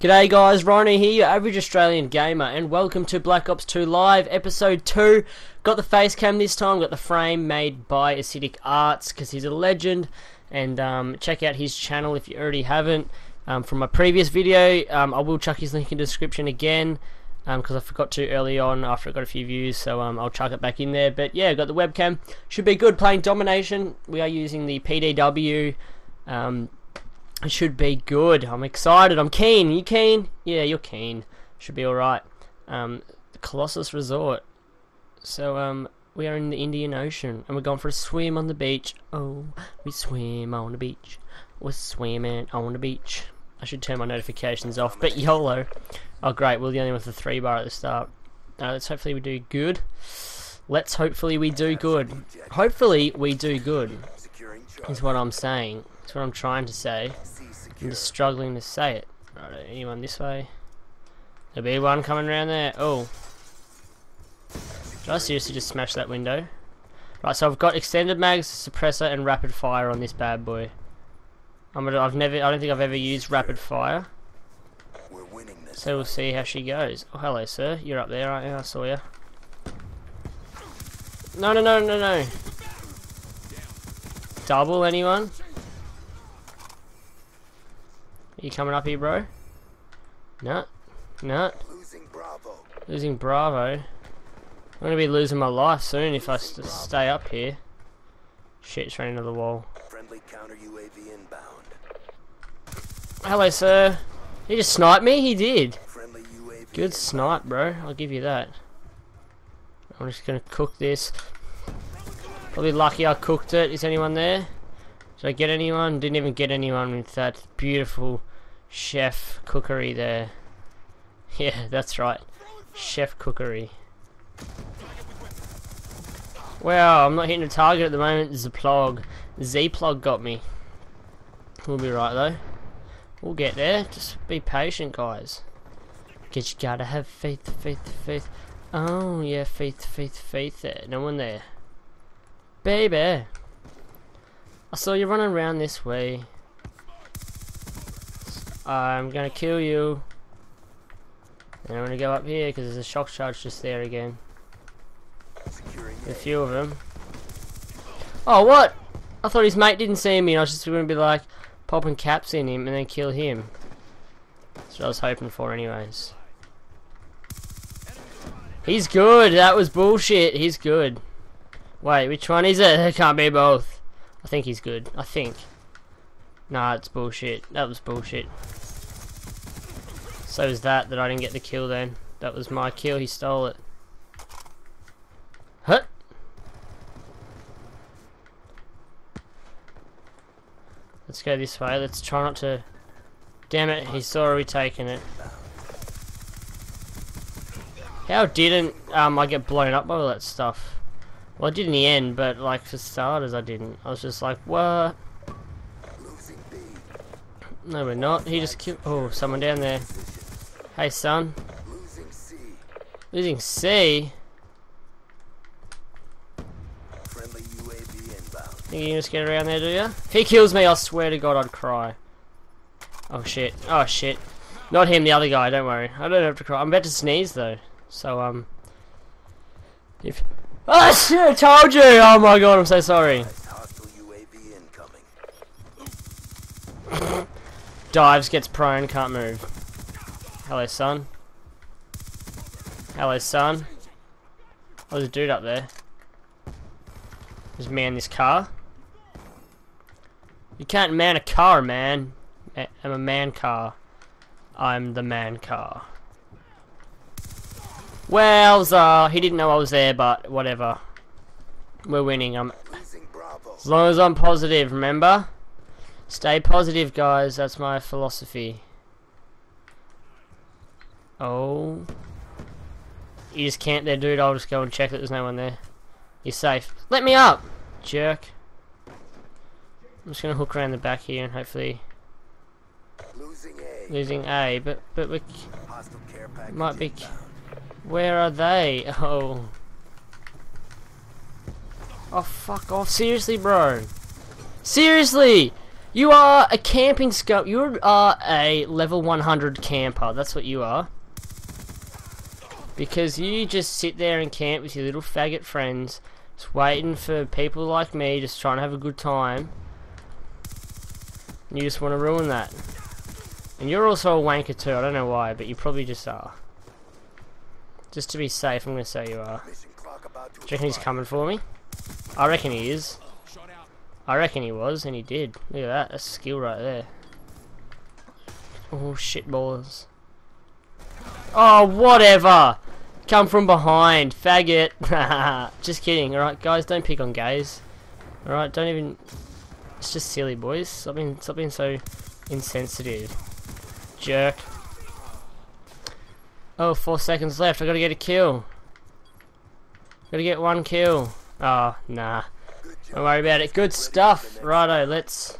G'day guys, Ryno here, your average Australian gamer, and welcome to Black Ops 2 Live, Episode 2. Got the face cam this time, got the frame made by Acidic Arts, because he's a legend, and um, check out his channel if you already haven't. Um, from my previous video, um, I will chuck his link in the description again, because I forgot to early on after I got a few views, so um, I'll chuck it back in there. But yeah, got the webcam, should be good, playing Domination, we are using the PDW, um, it should be good. I'm excited. I'm keen. You keen? Yeah, you're keen. Should be alright. Um, Colossus Resort. So, um, we are in the Indian Ocean and we're going for a swim on the beach. Oh, we swim on the beach. We're swimming on the beach. I should turn my notifications off, but YOLO. Oh, great. We're the only one with the three bar at the start. Uh, let's hopefully we do good. Let's hopefully we do good. Hopefully we do good. Is what I'm saying. That's what I'm trying to say. I'm just struggling to say it. Right, anyone this way? There'll be one coming around there. Oh. Did I seriously just smash that window? Right, so I've got extended mags, suppressor, and rapid fire on this bad boy. I'm gonna, I've never, I don't think I've ever used rapid fire. So we'll see how she goes. Oh, hello, sir. You're up there, aren't you? I saw you. No, no, no, no, no. Double, anyone? Are you coming up here, bro? No. No. Losing Bravo. Losing Bravo. I'm gonna be losing my life soon if I st stay up here. Shit, running into the wall. Friendly counter UAV inbound. Hello, sir. He just sniped me? He did. Good snipe, bro. I'll give you that. I'm just gonna cook this. Probably lucky I cooked it. Is anyone there? Did I get anyone? Didn't even get anyone with that beautiful chef cookery there. Yeah, that's right. Chef cookery. Wow, I'm not hitting a target at the moment. Zplog. Z-plug got me. We'll be right though. We'll get there. Just be patient, guys. Cause you gotta have faith, faith, faith. Oh, yeah, faith, faith, faith there. No one there. Baby. I saw you running around this way. I'm gonna kill you. And I'm gonna go up here because there's a shock charge just there again. A few of them. Oh, what? I thought his mate didn't see me and I was just gonna be like popping caps in him and then kill him. That's what I was hoping for anyways. He's good. That was bullshit. He's good. Wait, which one is it? It can't be both. I think he's good. I think. Nah, it's bullshit. That was bullshit. So is that, that I didn't get the kill then. That was my kill, he stole it. Huh? Let's go this way, let's try not to... Damn it, he's already taken it. How didn't um, I get blown up by all that stuff? Well, I did in the end, but like for starters, I didn't. I was just like, what? No, we're not. He just killed. Oh, someone down there. Hey, son. Losing C. Losing C. Friendly UAV inbound. Think you can just get around there, do you? If he kills me, I swear to God, I'd cry. Oh shit. Oh shit. Not him, the other guy. Don't worry. I don't have to cry. I'm about to sneeze though. So um. If. Oh shit! Told you. Oh my God, I'm so sorry. Dives, gets prone, can't move. Hello, son. Hello, son. Oh, there's a dude up there. There's man this car. You can't man a car, man. I'm a man car. I'm the man car. Well, uh, he didn't know I was there, but whatever. We're winning. I'm as long as I'm positive, remember? Stay positive, guys. That's my philosophy. Oh. You just can't there, dude. I'll just go and check that there's no one there. You're safe. Let me up, jerk. I'm just gonna hook around the back here and hopefully losing A. Losing A, but but we might be. Where are they? Oh. Oh fuck off! Seriously, bro. Seriously. You are a camping scum. You are a level 100 camper. That's what you are. Because you just sit there and camp with your little faggot friends, just waiting for people like me, just trying to have a good time. You just want to ruin that. And you're also a wanker too, I don't know why, but you probably just are. Just to be safe, I'm going to say you are. Do you reckon he's coming for me? I reckon he is. I reckon he was, and he did. Look at that, that's skill right there. Oh, shit balls. Oh, whatever! Come from behind, faggot! just kidding, alright guys, don't pick on gays. Alright, don't even... It's just silly, boys. Stop being, stop being so insensitive. Jerk. Oh, four seconds left. I gotta get a kill. Gotta get one kill. Oh, nah. Don't worry about it. Good stuff. Righto, let's...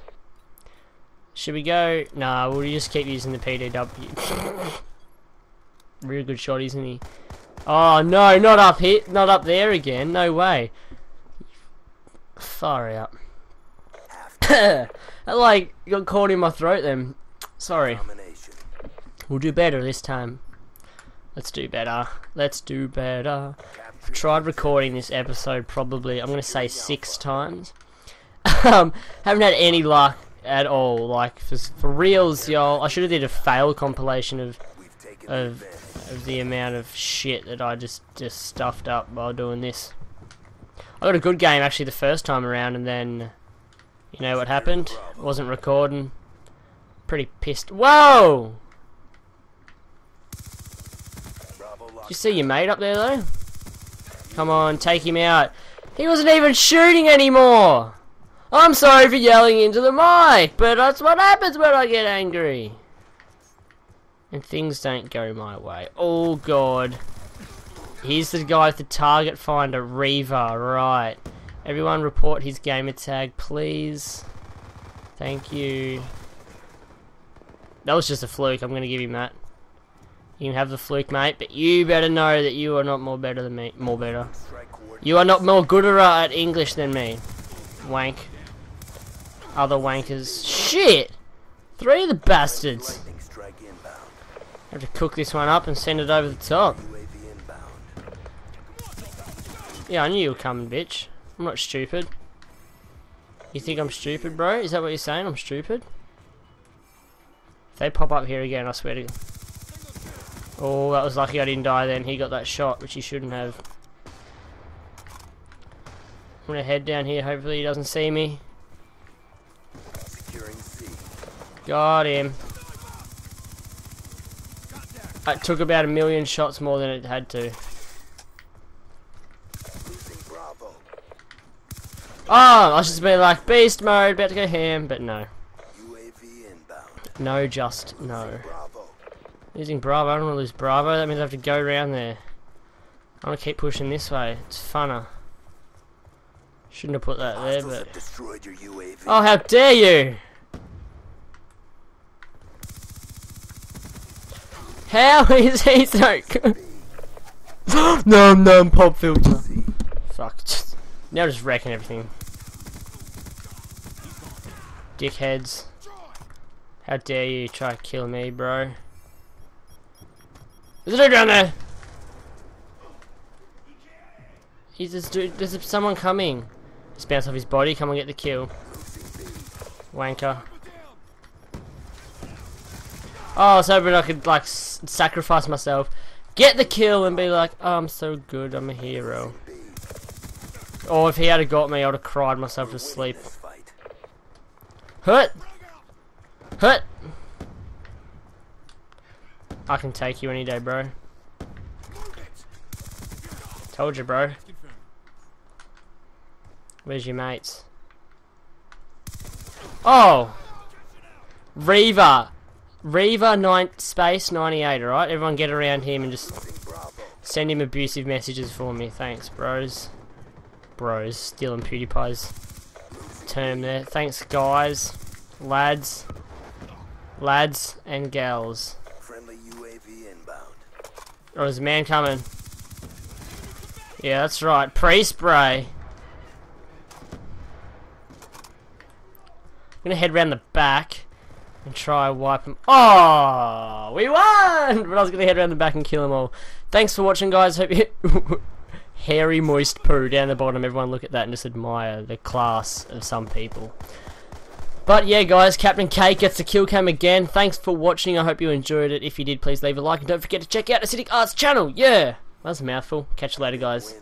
Should we go? Nah, we'll just keep using the PDW. Real good shot, isn't he? Oh, no, not up here. Not up there again. No way. Far out. I like got caught in my throat then. Sorry. We'll do better this time. Let's do better. Let's do better. I've tried recording this episode probably, I'm going to say six times. um, haven't had any luck at all. Like, for, for reals, y'all. I should have did a fail compilation of, of, of the amount of shit that I just, just stuffed up while doing this. I got a good game actually the first time around and then you know what happened? Wasn't recording. Pretty pissed. Whoa! Did you see your mate up there though? Come on, take him out. He wasn't even shooting anymore! I'm sorry for yelling into the mic, but that's what happens when I get angry. And things don't go my way. Oh god. Here's the guy with the target finder, Reaver, right. Everyone report his gamer tag, please. Thank you. That was just a fluke, I'm gonna give him that. You can have the fluke, mate, but you better know that you are not more better than me. More better. You are not more gooder at English than me. Wank. Other wankers. Shit! Three of the bastards. I have to cook this one up and send it over the top. Yeah, I knew you were coming, bitch. I'm not stupid. You think I'm stupid, bro? Is that what you're saying? I'm stupid? If they pop up here again, I swear to God. Oh, that was lucky I didn't die then. He got that shot, which he shouldn't have. I'm gonna head down here. Hopefully he doesn't see me. Got him. It took about a million shots more than it had to. Oh, I just be like, beast mode, about to go ham, but no. No, just no. Using Bravo, I don't want to lose Bravo, that means I have to go around there. I want to keep pushing this way, it's funner. Shouldn't have put that there, but... Oh, how dare you! How is he so good? no, no, pop filter. Fuck. Now just wrecking everything. Dickheads. How dare you try to kill me, bro. There's a down there! He's this dude, there's someone coming. Just bounce off his body, come and get the kill. Wanker. Oh, so I could, like, sacrifice myself. Get the kill and be like, oh, I'm so good, I'm a hero. Or if he had got me, I would have cried myself to sleep. Hut! Hut! I can take you any day, bro. Told you, bro. Where's your mates? Oh! Reaver! Reaver nine space 98, alright? Everyone get around him and just send him abusive messages for me. Thanks, bros. Bros, stealing PewDiePie's term there. Thanks, guys, lads, lads, and gals. Oh, there's a man coming. Yeah, that's right. Pre-spray. I'm gonna head round the back and try wipe them. Oh, we won! But I was gonna head around the back and kill them all. Thanks for watching, guys. Hope you hairy moist poo down the bottom. Everyone look at that and just admire the class of some people. But yeah, guys, Captain K gets the kill cam again. Thanks for watching. I hope you enjoyed it. If you did, please leave a like and don't forget to check out Acidic Arts channel. Yeah, that was a mouthful. Catch you later, guys.